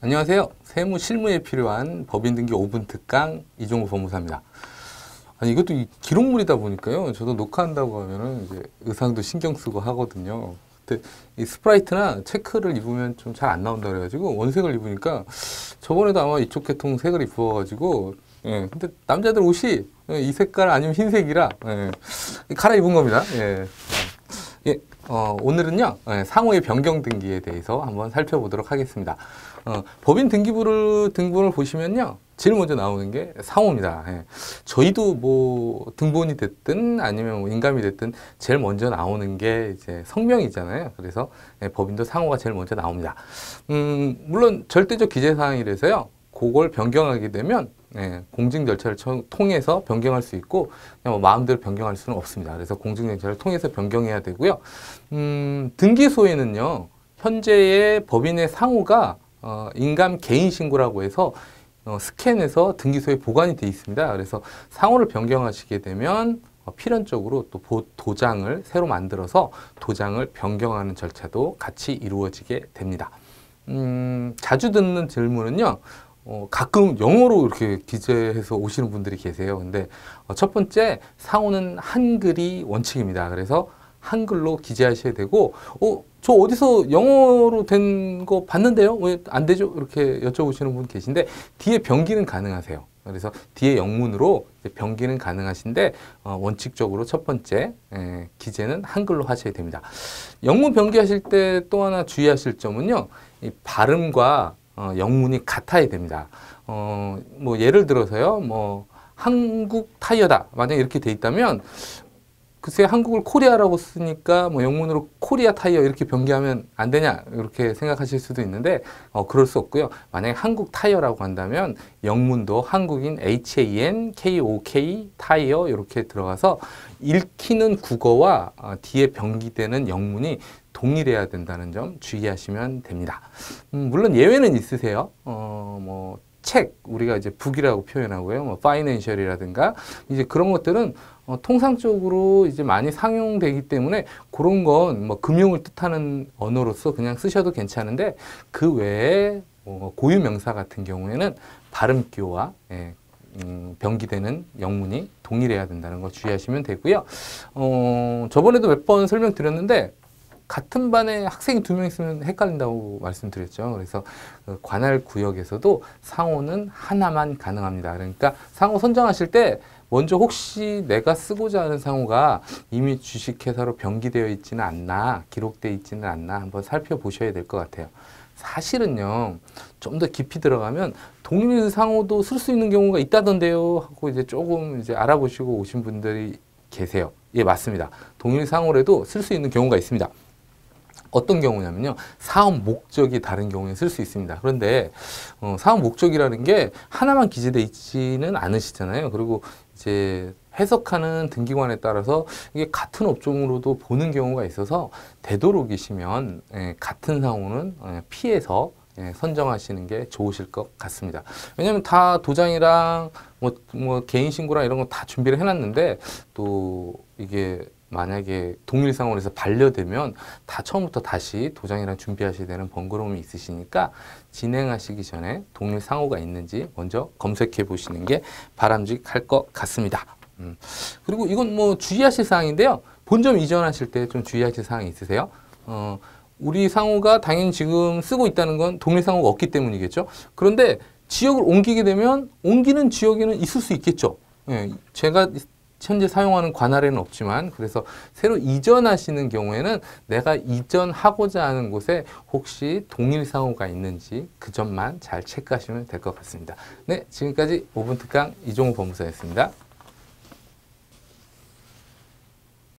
안녕하세요. 세무 실무에 필요한 법인 등기 5분 특강 이종호 법무사입니다. 아니 이것도 이 기록물이다 보니까요. 저도 녹화한다고 하면은 이제 의상도 신경 쓰고 하거든요. 근데 이 스트라이프나 체크를 입으면 좀 잘 안 나온다 그래가지고 원색을 입으니까 저번에도 아마 이쪽 계통 색을 입어가지고 예. 근데 남자들 옷이 이 색깔 아니면 흰색이라 예. 갈아입은 겁니다. 예. 예, 어, 오늘은요 예, 상호의 변경 등기에 대해서 한번 살펴보도록 하겠습니다. 어, 법인 등기부를 등본을 보시면요 제일 먼저 나오는 게 상호입니다. 예. 저희도 뭐 등본이 됐든 아니면 뭐 인감이 됐든 제일 먼저 나오는 게 이제 성명이잖아요. 그래서 예, 법인도 상호가 제일 먼저 나옵니다. 음, 물론 절대적 기재 사항이라서요. 그걸 변경하게 되면 예, 공증 절차를 통해서 변경할 수 있고 그냥 뭐 마음대로 변경할 수는 없습니다. 그래서 공증 절차를 통해서 변경해야 되고요. 음, 등기소에는요. 현재의 법인의 상호가 어, 인감 개인 신고라고 해서 어, 스캔해서 등기소에 보관이 되어 있습니다. 그래서 상호를 변경하시게 되면 어, 필연적으로 또 도장을 새로 만들어서 도장을 변경하는 절차도 같이 이루어지게 됩니다. 음, 자주 듣는 질문은요. 어, 가끔 영어로 이렇게 기재해서 오시는 분들이 계세요. 근데 어, 첫 번째 상호는 한글이 원칙입니다. 그래서 한글로 기재하셔야 되고, 어, 저 어디서 영어로 된 거 봤는데요? 왜 안 되죠? 이렇게 여쭤보시는 분 계신데, 뒤에 변기는 가능하세요. 그래서 뒤에 영문으로 변기는 가능하신데, 어, 원칙적으로 첫 번째, 에, 기재는 한글로 하셔야 됩니다. 영문 변기하실 때 또 하나 주의하실 점은요, 이 발음과 어, 영문이 같아야 됩니다. 어, 뭐 예를 들어서요, 뭐 한국 타이어다. 만약 이렇게 돼 있다면 글쎄 한국을 Korea라고 쓰니까 뭐 영문으로 Korea Tire 이렇게 병기하면 안 되냐 이렇게 생각하실 수도 있는데 어 그럴 수 없고요. 만약에 한국 타이어라고 한다면 영문도 한국인 H-A-N K-O-K Tire 이렇게 들어가서 읽히는 국어와 어, 뒤에 병기되는 영문이 동일해야 된다는 점 주의하시면 됩니다. 음, 물론 예외는 있으세요. 어, 뭐 책, 우리가 이제 북이라고 표현하고요. 뭐 파이낸셜이라든가 이제 그런 것들은 어, 통상적으로 이제 많이 상용되기 때문에 그런 건 뭐 금융을 뜻하는 언어로서 그냥 쓰셔도 괜찮은데 그 외에 어, 고유 명사 같은 경우에는 발음 기호와 예, 음, 병기되는 영문이 동일해야 된다는 거 주의하시면 되고요. 어, 저번에도 몇 번 설명드렸는데 같은 반에 학생이 두 명 있으면 헷갈린다고 말씀드렸죠. 그래서 그 관할 구역에서도 상호는 하나만 가능합니다. 그러니까 상호 선정하실 때 먼저 혹시 내가 쓰고자 하는 상호가 이미 주식회사로 변기되어 있지는 않나, 기록되어 있지는 않나 한번 살펴보셔야 될 것 같아요. 사실은요, 좀 더 깊이 들어가면 동일 상호도 쓸 수 있는 경우가 있다던데요 하고 이제 조금 이제 알아보시고 오신 분들이 계세요. 예, 맞습니다. 동일 상호라도 쓸 수 있는 경우가 있습니다. 어떤 경우냐면요. 사업 목적이 다른 경우에 쓸 수 있습니다. 그런데 어, 사업 목적이라는 게 하나만 기재되어 있지는 않으시잖아요. 그리고 이제 해석하는 등기관에 따라서 이게 같은 업종으로도 보는 경우가 있어서 되도록이시면 예, 같은 상호는 예, 피해서 예, 선정하시는 게 좋으실 것 같습니다. 왜냐하면 다 도장이랑 뭐, 뭐 개인 신고랑 이런 거 다 준비를 해놨는데 또 이게 만약에 동일상원에서 반려되면 다 처음부터 다시 도장이랑 준비하셔야 되는 번거로움이 있으시니까 진행하시기 전에 동일 상호가 있는지 먼저 검색해 보시는 게 바람직할 것 같습니다. 음. 그리고 이건 뭐 주의하실 사항인데요. 본점 이전하실 때 좀 주의하실 사항이 있으세요? 어, 우리 상호가 당연히 지금 쓰고 있다는 건 동일 상호가 없기 때문이겠죠. 그런데 지역을 옮기게 되면 옮기는 지역에는 있을 수 있겠죠. 예, 제가 현재 사용하는 관할에는 없지만 그래서 새로 이전하시는 경우에는 내가 이전하고자 하는 곳에 혹시 동일 상호가 있는지 그 점만 잘 체크하시면 될 것 같습니다. 네, 지금까지 5분 특강 이종우 법무사였습니다.